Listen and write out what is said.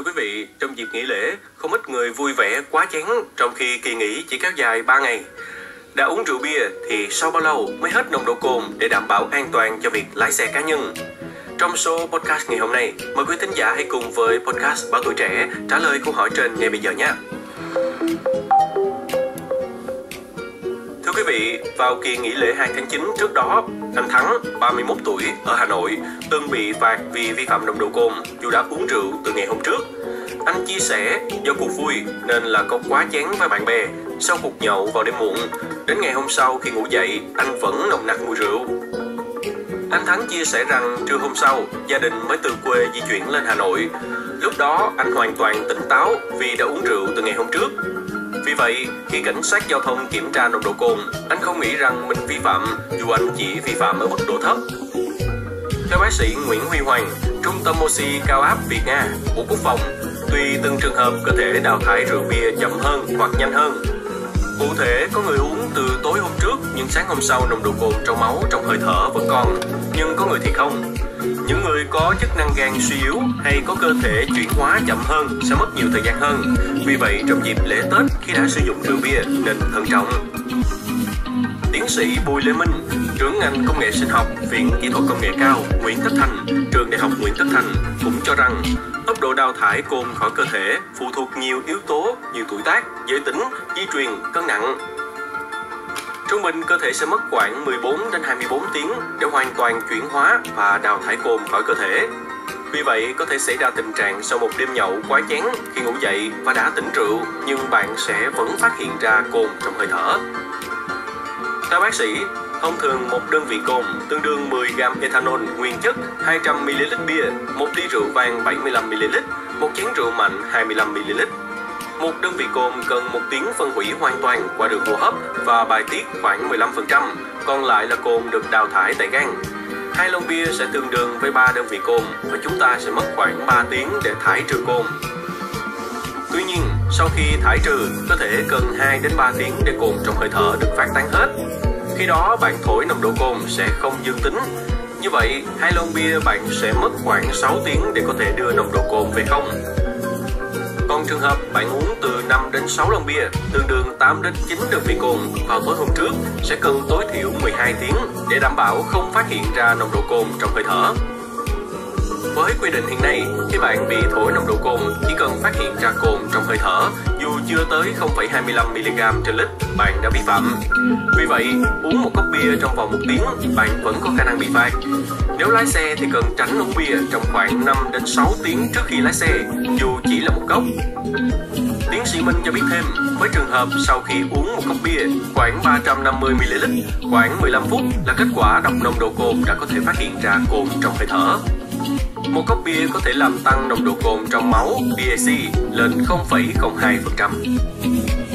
Thưa quý vị, trong dịp nghỉ lễ, không ít người vui vẻ quá chén trong khi kỳ nghỉ chỉ kéo dài 3 ngày. Đã uống rượu bia thì sau bao lâu mới hết nồng độ cồn để đảm bảo an toàn cho việc lái xe cá nhân? Trong số podcast ngày hôm nay, mời quý thính giả hãy cùng với podcast Báo Tuổi Trẻ trả lời câu hỏi trên ngay bây giờ nhé. Vị, vào kỳ nghỉ lễ 2 tháng 9 trước đó, anh Thắng, 31 tuổi, ở Hà Nội, từng bị phạt vì vi phạm nồng độ cồn dù đã uống rượu từ ngày hôm trước. Anh chia sẻ, do cuộc vui nên là có quá chén với bạn bè. Sau cuộc nhậu vào đêm muộn, đến ngày hôm sau khi ngủ dậy, anh vẫn nồng nặc mùi rượu. Anh Thắng chia sẻ rằng trưa hôm sau, gia đình mới từ quê di chuyển lên Hà Nội. Lúc đó anh hoàn toàn tỉnh táo vì đã uống rượu từ ngày hôm trước. Vì vậy, khi cảnh sát giao thông kiểm tra nồng độ cồn, anh không nghĩ rằng mình vi phạm dù anh chỉ vi phạm ở mức độ thấp. Theo bác sĩ Nguyễn Huy Hoàng, Trung tâm oxy cao áp Việt Nga, Bộ Quốc phòng, tùy từng trường hợp có thể đào thải rượu bia chậm hơn hoặc nhanh hơn. Cụ thể, có người uống từ tối hôm trước nhưng sáng hôm sau nồng độ cồn trong máu trong hơi thở vẫn còn, nhưng có người thì không. Những người có chức năng gan suy yếu hay có cơ thể chuyển hóa chậm hơn sẽ mất nhiều thời gian hơn. Vì vậy, trong dịp lễ Tết khi đã sử dụng rượu bia nên thận trọng. Tiến sĩ Bùi Lê Minh, trưởng ngành công nghệ sinh học, Viện Kỹ thuật Công nghệ cao Nguyễn Tất Thành, trường Đại học Nguyễn Tất Thành cũng cho rằng tốc độ đào thải cồn khỏi cơ thể phụ thuộc nhiều yếu tố như tuổi tác, giới tính, di truyền, cân nặng, Trung bình cơ thể sẽ mất khoảng 14 đến 24 tiếng để hoàn toàn chuyển hóa và đào thải cồn khỏi cơ thể. Vì vậy, có thể xảy ra tình trạng sau một đêm nhậu quá chén khi ngủ dậy và đã tỉnh rượu, nhưng bạn sẽ vẫn phát hiện ra cồn trong hơi thở. Theo bác sĩ, thông thường một đơn vị cồn tương đương 10 gram ethanol nguyên chất 200ml bia, một ly rượu vang 75ml, một chén rượu mạnh 25ml một đơn vị cồn cần một tiếng phân hủy hoàn toàn qua đường hô hấp và bài tiết khoảng 15%, còn lại là cồn được đào thải tại gan. Hai lon bia sẽ tương đương với 3 đơn vị cồn và chúng ta sẽ mất khoảng 3 tiếng để thải trừ cồn. Tuy nhiên, sau khi thải trừ, có thể cần 2 đến 3 tiếng để cồn trong hơi thở được phát tán hết. Khi đó bạn thổi nồng độ cồn sẽ không dương tính. Như vậy, hai lon bia bạn sẽ mất khoảng 6 tiếng để có thể đưa nồng độ cồn về không. Còn trường hợp bạn uống từ 5 đến 6 lon bia, tương đương 8 đến 9 đơn vị cồn vào tối hôm trước, sẽ cần tối thiểu 12 tiếng để đảm bảo không phát hiện ra nồng độ cồn trong hơi thở. Với quy định hiện nay, khi bạn bị thổi nồng độ cồn, chỉ cần phát hiện ra cồn trong hơi thở, chưa tới 0,25mg trên lít, bạn đã vi phạm. Vì vậy, uống một cốc bia trong vòng một tiếng, bạn vẫn có khả năng bị phạt. Nếu lái xe thì cần tránh uống bia trong khoảng 5 đến 6 tiếng trước khi lái xe, dù chỉ là một cốc. Tiến sĩ Minh cho biết thêm, với trường hợp sau khi uống một cốc bia khoảng 350ml, khoảng 15 phút là kết quả đọc nồng độ cồn đã có thể phát hiện ra cồn trong hơi thở. Một cốc bia có thể làm tăng nồng độ cồn trong máu BAC lên 0,02%.